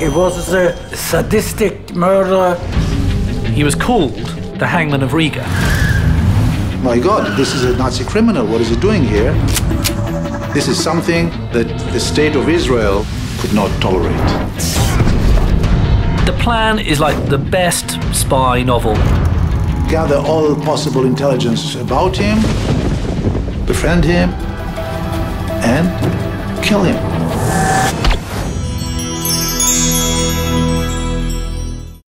It was a sadistic murderer. He was called the Hangman of Riga. My God, this is a Nazi criminal. What is he doing here? This is something that the state of Israel could not tolerate. The plan is like the best spy novel. Gather all possible intelligence about him, befriend him, and kill him.